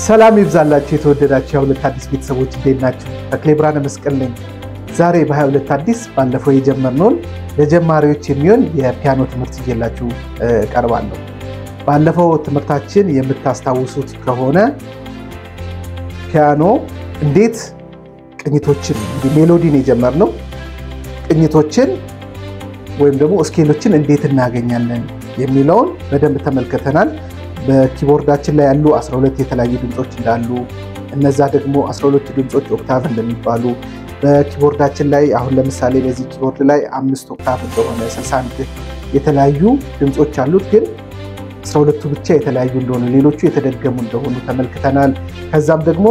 ሰላም ይብዛላችሁ የተወደዳችሁ የሁለት አዲስ ቤተሰቦች እንዴት ናቸው? ተክሌ ብርሃነ መስቀል ነኝ። ዛሬ በ22 አዲስ ባለፈው የጀመርነውን ለጀማሪዎች የሚሆን የፒያኖ ትምህርት ይዤላችሁ ቀርባለሁ። ባለፈው ትምህርታችን የምታስታውሱት ከሆነ ፒያኖ እንዴት ቅኝቶችን ሜሎዲን የጀመርነው ቅኝቶችን ወይም ደግሞ ስኬሎችን እንዴት እናገኛለን የሚለውን በደንብ ተመልክተናል። በኪቦርዳችን ላይ ያሉ 12 የተለያዩ ድምፆች እንዳሉ እነዛ ደግሞ 12 ድምፆች octave እንደሚባሉ በኪቦርዳችን ላይ አሁን ለምሳሌ በዚህ keyboard ላይ አምስት octave እንደሆነ 61 የተለያዩ ድምፆች አሉት፣ ግን 12ቱ ብቻ የተለያዩ እንደሆኑ ሌሎቹ የተደገሙ እንደሆኑ ተመልክተናል። ከዛም ደግሞ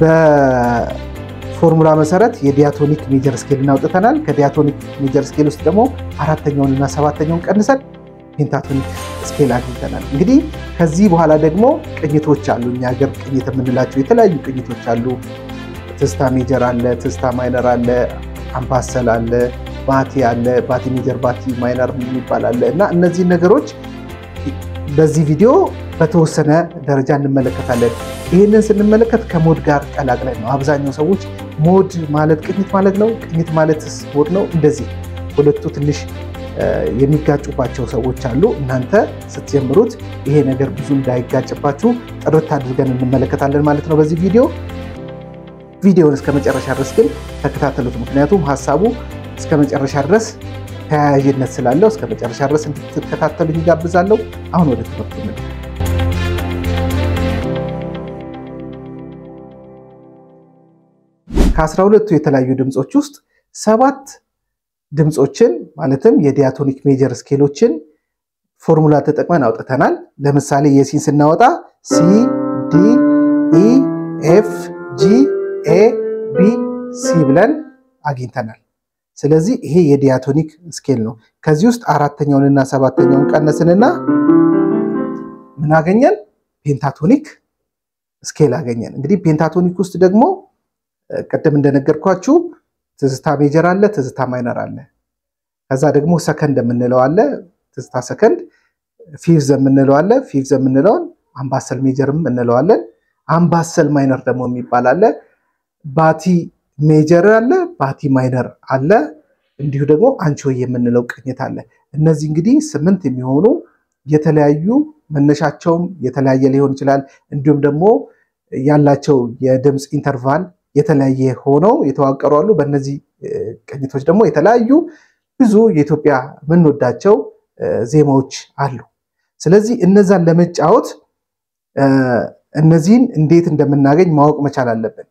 በፎርሙላ መሰረት የ diatonic major scale ን አውጥተናል። ከ diatonic major scale ውስጥ ደግሞ አራተኛውን እና ሰባተኛውን ቀንሰን pentatonic scale አግኝተናል። እንግዲህ ከዚህ በኋላ ደግሞ ቅኝቶች አሉ። እኛ ሀገር ቅኝት የምንላቸው የተለያዩ ቅኝቶች አሉ። ትዝታ major አለ፣ ትዝታ minor አለ፣ አምባሰል አለ፣ ባቲ አለ፣ ባቲ major፣ ባቲ minor የሚባል አለ እና እነዚህን ነገሮች በዚህ ቪዲዮ በተወሰነ ደረጃ እንመለከታለን። ይህንን ስንመለከት ከ mode ጋር ቀላቅለን ነው። አብዛኛው ሰዎች mode ማለት ቅኝት ማለት ነው፣ ቅኝት ማለትስ mode ነው። እንደዚህ ሁለቱ ትንሽ የሚጋጩባቸው ሰዎች አሉ። እናንተ ስትጀምሩት ይሄ ነገር ብዙ እንዳይጋጭባችሁ ጥርት አድርገን እንመለከታለን ማለት ነው በዚህ ቪዲዮ። ቪዲዮውን እስከ መጨረሻ ድረስ ግን ተከታተሉት፣ ምክንያቱም ሀሳቡ እስከ መጨረሻ ድረስ ተያያዥነት ስላለው እስከ መጨረሻ ድረስ እንድትከታተሉ እጋብዛለሁ። አሁን ወደ ትምህርቱ ምን ከአስራ ሁለቱ የተለያዩ ድምፆች ውስጥ ሰባት ድምፆችን ማለትም የ diatonic major scale ኦችን ፎርሙላ ተጠቅመን አውጥተናል። ለምሳሌ የ C ን ስናወጣ C፣ D፣ E፣ F፣ G፣ A፣ B፣ C ብለን አግኝተናል። ስለዚህ ይሄ የ diatonic scale ነው። ከዚህ ውስጥ አራተኛውንና ሰባተኛውን ቀነስንና ምን አገኘን? pentatonic scale አገኘን። እንግዲህ pentatonic ውስጥ ደግሞ ቅድም እንደነገርኳችሁ ትዝታ major አለ፣ ትዝታ minor አለ። ከዛ ደግሞ ሰከንድ የምንለው አለ፣ ትዝታ second፣ fifth የምንለው አለ። fifth የምንለውን አምባሰል major ም እንለዋለን። አምባሰል minor ደግሞ የሚባል አለ። ባቲ major አለ፣ ባቲ minor አለ። እንዲሁ ደግሞ አንቺሆ የምንለው ቅኝት አለ። እነዚህ እንግዲህ ስምንት የሚሆኑ የተለያዩ መነሻቸውም የተለያየ ሊሆን ይችላል። እንዲሁም ደግሞ ያላቸው የድምፅ ኢንተርቫል የተለያየ ሆነው የተዋቀሩ አሉ። በእነዚህ ቅኝቶች ደግሞ የተለያዩ ብዙ የኢትዮጵያ የምንወዳቸው ዜማዎች አሉ። ስለዚህ እነዛን ለመጫወት እነዚህን እንዴት እንደምናገኝ ማወቅ መቻል አለብን።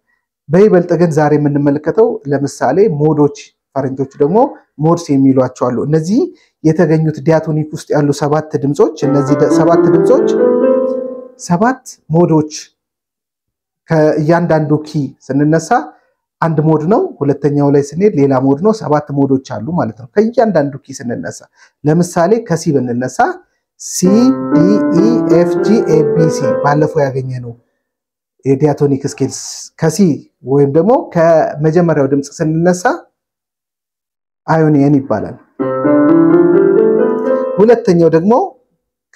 በይበልጥ ግን ዛሬ የምንመለከተው ለምሳሌ ሞዶች፣ ፈረንጆቹ ደግሞ modes የሚሏቸው አሉ። እነዚህ የተገኙት diatonic ውስጥ ያሉ ሰባት ድምፆች እነዚህ ሰባት ድምፆች ሰባት ሞዶች ከእያንዳንዱ key ስንነሳ አንድ mode ነው። ሁለተኛው ላይ ስንሄድ ሌላ mode ነው። ሰባት ሞዶች አሉ ማለት ነው ከእያንዳንዱ key ስንነሳ። ለምሳሌ ከ C ብንነሳ C D E F G A B C ባለፈው ያገኘነው የ diatonic scales ከ C ወይም ደግሞ ከመጀመሪያው ድምፅ ስንነሳ Ionian ይባላል። ሁለተኛው ደግሞ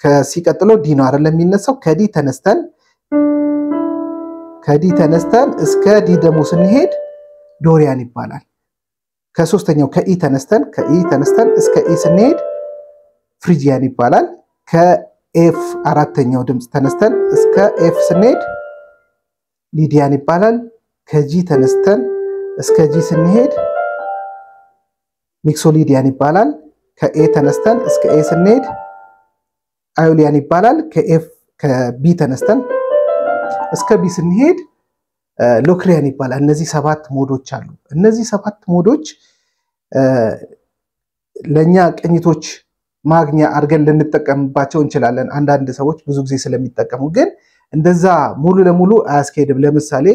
ከ C ቀጥሎ D ነው አይደል የሚነሳው ከ D ተነስተን ከ D ተነስተን እስከ D ደግሞ ስንሄድ Dorian ይባላል። ከሶስተኛው ከ E ተነስተን ከ E ተነስተን እስከ E ስንሄድ Phrygian ይባላል። ከ F አራተኛው ድምፅ ተነስተን እስከ F ስንሄድ Lydian ይባላል። ከ G ተነስተን እስከ G ስንሄድ Mixolydian ይባላል። ከ A ተነስተን እስከ A ስንሄድ Aeolian ይባላል። ከ F ከ B ተነስተን እስከ B ስንሄድ Locrian ይባላል። እነዚህ ሰባት ሞዶች አሉ። እነዚህ ሰባት ሞዶች ለእኛ ቅኝቶች ማግኛ አድርገን ልንጠቀምባቸው እንችላለን። አንዳንድ ሰዎች ብዙ ጊዜ ስለሚጠቀሙ ግን እንደዛ ሙሉ ለሙሉ አያስኬድም። ለምሳሌ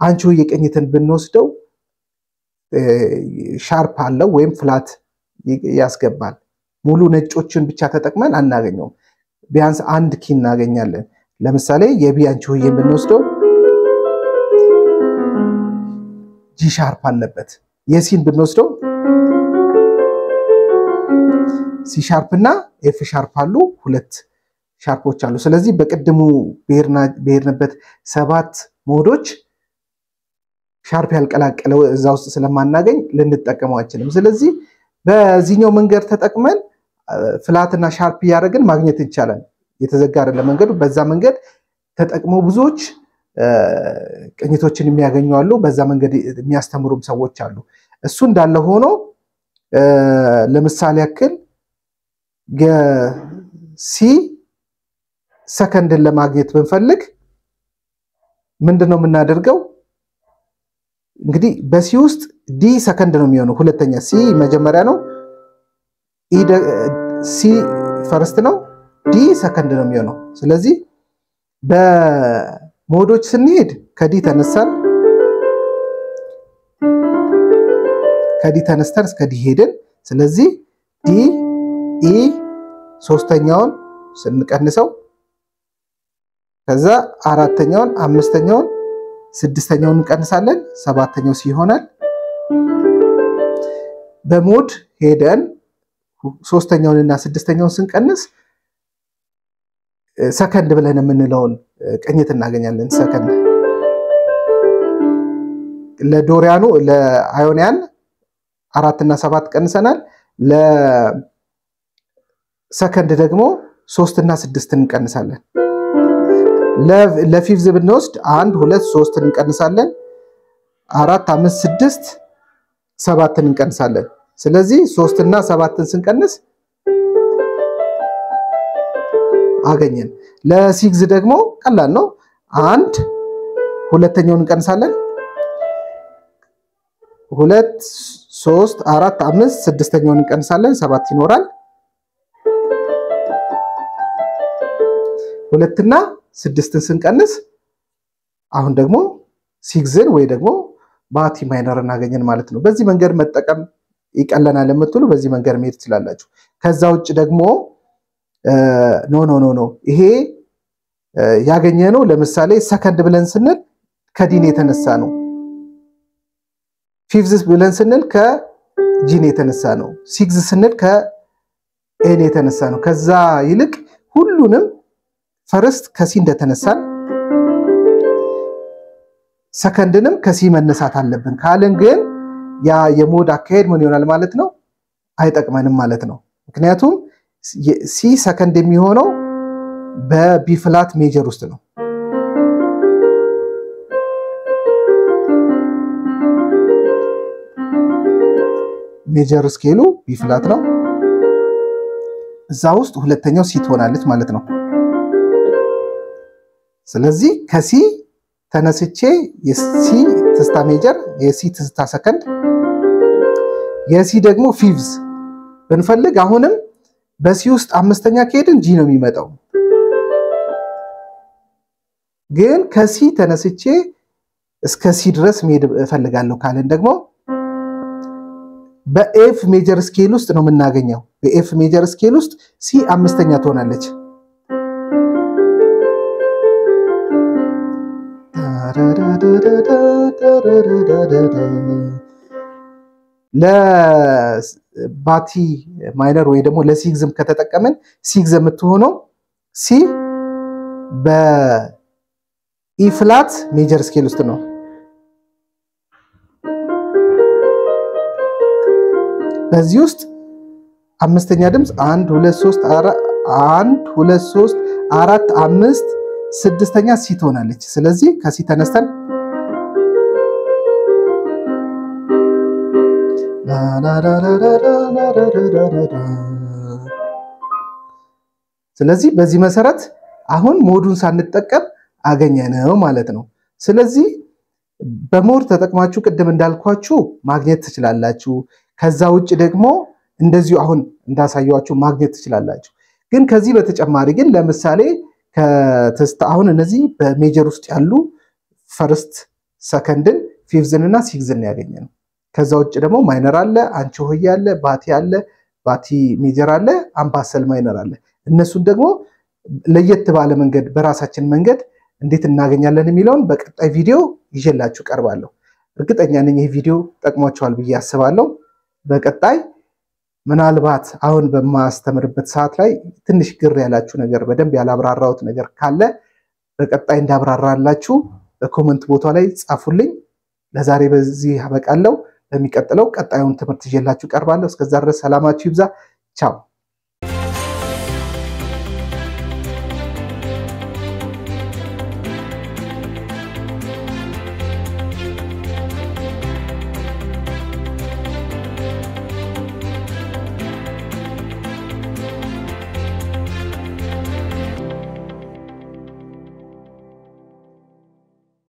አንቺሆ የቅኝትን ብንወስደው sharp አለው ወይም flat ያስገባል። ሙሉ ነጮችን ብቻ ተጠቅመን አናገኘውም። ቢያንስ አንድ key እናገኛለን። ለምሳሌ የ B አንቺሆዬን ብንወስደው G sharp አለበት። የ C ን ብንወስደው C sharp እና F sharp አሉ። ሁለት ሻርፖች አሉ። ስለዚህ በቅድሙ በሄድንበት ሰባት ሞዶች sharp ያልቀላቀለው እዛ ውስጥ ስለማናገኝ ልንጠቀመው አንችልም። ስለዚህ በዚህኛው መንገድ ተጠቅመን flat ና sharp እያደረግን ማግኘት ይቻላል። የተዘጋ አይደለም መንገዱ። በዛ መንገድ ተጠቅመው ብዙዎች ቅኝቶችን የሚያገኙ አሉ። በዛ መንገድ የሚያስተምሩም ሰዎች አሉ። እሱ እንዳለ ሆኖ ለምሳሌ ያክል C second ን ለማግኘት ብንፈልግ ምንድን ነው የምናደርገው? እንግዲህ በ C ውስጥ D second ነው የሚሆነው። ሁለተኛ C መጀመሪያ ነው፣ C first ነው፣ D second ነው የሚሆነው። ስለዚህ በሞዶች ስንሄድ ከ D ተነሳን ከ D ተነስተን እስከ D ሄድን። ስለዚህ D E ሶስተኛውን ስንቀንሰው ከዛ አራተኛውን አምስተኛውን ስድስተኛውን እንቀንሳለን። ሰባተኛው ይሆናል። በ mode ሄደን ሶስተኛውን እና ስድስተኛውን ስንቀንስ ሰከንድ ብለን የምንለውን ቅኝት እናገኛለን። second ለ Dorian ኑ ለ Ionian አራትና ሰባት ቀንሰናል። ለሰከንድ ደግሞ ሶስትና ስድስትን እንቀንሳለን። ለ fifth ብንወስድ አንድ ሁለት ሶስትን እንቀንሳለን። አራት አምስት ስድስት ሰባትን እንቀንሳለን። ስለዚህ ሶስትና ሰባትን ስንቀንስ አገኘን። ለሲግዝ ደግሞ ቀላል ነው። አንድ ሁለተኛውን እንቀንሳለን። ሁለት ሶስት አራት አምስት ስድስተኛውን እንቀንሳለን። ሰባት ይኖራል። ሁለትና ስድስትን ስንቀንስ አሁን ደግሞ sixth ን ወይ ደግሞ ባቲ minor እናገኛለን ማለት ነው። በዚህ መንገድ መጠቀም ይቀለናል የምትሉ በዚህ መንገድ መሄድ ትችላላችሁ። ከዛ ውጭ ደግሞ no no no no ይሄ ያገኘነው። ለምሳሌ ሰከንድ ብለን ስንል ከ D ን የተነሳ ነው። ፊፍዝ ብለን ስንል ከጂን የተነሳ ነው። ሲግዝ ስንል ከኤን የተነሳ ነው። ከዛ ይልቅ ሁሉንም first ከ C እንደተነሳን second ንም ከ C መነሳት አለብን ካልን ግን ያ የ mode አካሄድ ምን ይሆናል ማለት ነው? አይጠቅመንም ማለት ነው። ምክንያቱም C second የሚሆነው በ B flat major ውስጥ ነው። major scale ኡ B flat ነው። እዛ ውስጥ ሁለተኛው C ትሆናለች ማለት ነው። ስለዚህ ከሲ ተነስቼ የሲ ትስታ ሜጀር፣ የሲ ትስታ ሰከንድ፣ የሲ ደግሞ ፊቭዝ ብንፈልግ አሁንም በ C ውስጥ አምስተኛ ከሄድን G ነው የሚመጣው። ግን ከ C ተነስቼ እስከ C ድረስ መሄድ እፈልጋለሁ ካልን ደግሞ በ F major scale ውስጥ ነው የምናገኘው። በ F major scale ውስጥ C አምስተኛ ትሆናለች። ለባቲ minor ወይ ደግሞ ለሲግዝም ከተጠቀምን ሲግዝ የምትሆነው ሲ በ E flat major scale ውስጥ ነው። በዚህ ውስጥ አምስተኛ ድምፅ አንድ ሁለት ሶስት አንድ ሁለት ሶስት አራት አምስት ስድስተኛ C ትሆናለች። ስለዚህ ከ C ተነስተን ስለዚህ በዚህ መሰረት አሁን mode ኡን ሳንጠቀም አገኘነው ማለት ነው። ስለዚህ በ mode ተጠቅማችሁ ቅድም እንዳልኳችሁ ማግኘት ትችላላችሁ። ከዛ ውጭ ደግሞ እንደዚሁ አሁን እንዳሳየኋችሁ ማግኘት ትችላላችሁ። ግን ከዚህ በተጨማሪ ግን ለምሳሌ ከትዝታ አሁን እነዚህ በ major ውስጥ ያሉ first second ን fifth ን እና sixth ን ያገኘነው። ከዛ ውጭ ደግሞ minor አለ፣ አንቺሆዬ አለ፣ ባቲ አለ፣ ባቲ major አለ፣ አምባሰል minor አለ። እነሱን ደግሞ ለየት ባለ መንገድ በራሳችን መንገድ እንዴት እናገኛለን የሚለውን በቀጣይ ቪዲዮ ይዤላችሁ እቀርባለሁ። እርግጠኛ ነኝ ይህ ቪዲዮ ጠቅሟቸዋል ብዬ አስባለሁ። በቀጣይ ምናልባት አሁን በማስተምርበት ሰዓት ላይ ትንሽ ግር ያላችሁ ነገር በደንብ ያላብራራሁት ነገር ካለ በቀጣይ እንዳብራራላችሁ በ comment ቦታ ላይ ጻፉልኝ። ለዛሬ በዚህ አበቃለሁ። በሚቀጥለው ቀጣዩን ትምህርት ይዤላችሁ ቀርባለሁ እስከዛ ድረስ ሰላማችሁ ይብዛ። ቻው